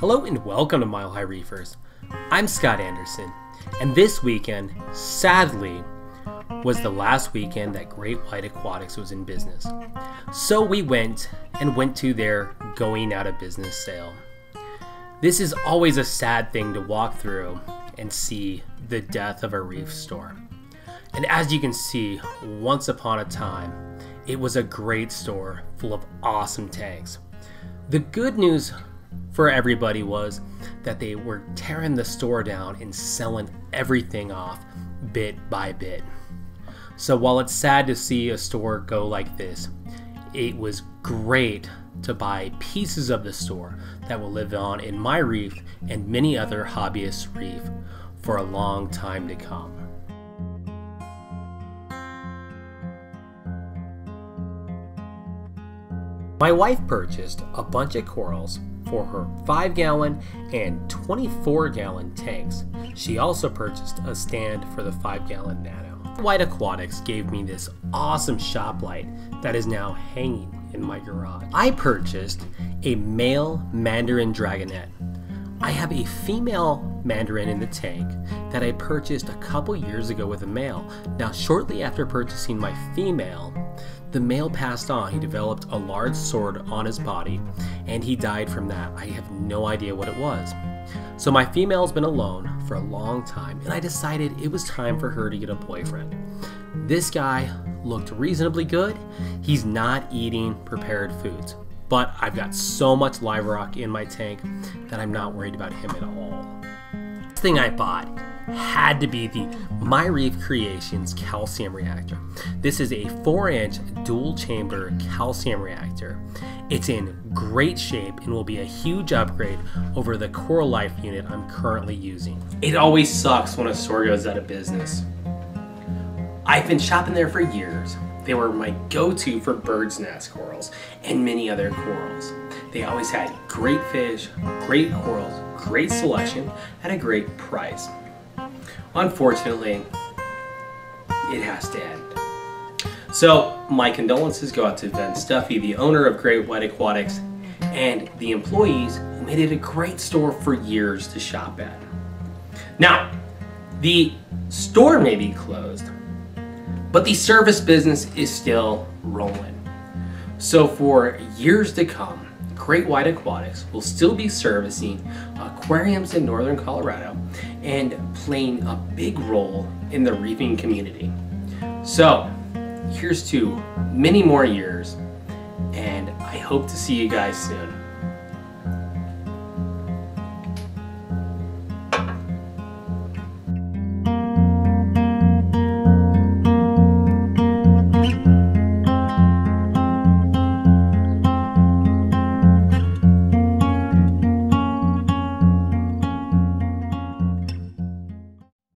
Hello and welcome to Mile High Reefers. I'm Scott Anderson, and this weekend, sadly, was the last weekend that Great White Aquatics was in business. So we went and went to their going out of business sale. This is always a sad thing to walk through and see the death of a reef store. And as you can see, once upon a time, it was a great store full of awesome tanks. The good news for everybody was that they were tearing the store down and selling everything off bit by bit. So while it's sad to see a store go like this, it was great to buy pieces of the store that will live on in my reef and many other hobbyists' reef for a long time to come. My wife purchased a bunch of corals for her 5 gallon and 24 gallon tanks. She also purchased a stand for the 5 gallon nano. White Aquatics gave me this awesome shop light that is now hanging in my garage. I purchased a male Mandarin Dragonet. I have a female Mandarin in the tank that I purchased a couple years ago with a male. Now, shortly after purchasing my female, the male passed on. He developed a large sword on his body and he died from that. I have no idea what it was. So my female's been alone for a long time and I decided it was time for her to get a boyfriend. This guy looked reasonably good. He's not eating prepared foods, but I've got so much live rock in my tank that I'm not worried about him at all. Thing I bought had to be the My Reef Creations calcium reactor. This is a 4 inch dual chamber calcium reactor. It's in great shape and will be a huge upgrade over the Coralife unit I'm currently using. It always sucks when a store goes out of business. I've been shopping there for years. They were my go-to for bird's nest corals and many other corals. They always had great fish, great corals, great selection, at a great price. Unfortunately, it has to end. So, my condolences go out to Ben Stuffy, the owner of Great White Aquatics, and the employees who made it a great store for years to shop at. Now, the store may be closed, but the service business is still rolling. So, for years to come, Great White Aquatics will still be servicing aquariums in northern Colorado and playing a big role in the reefing community. So, here's to many more years, and I hope to see you guys soon.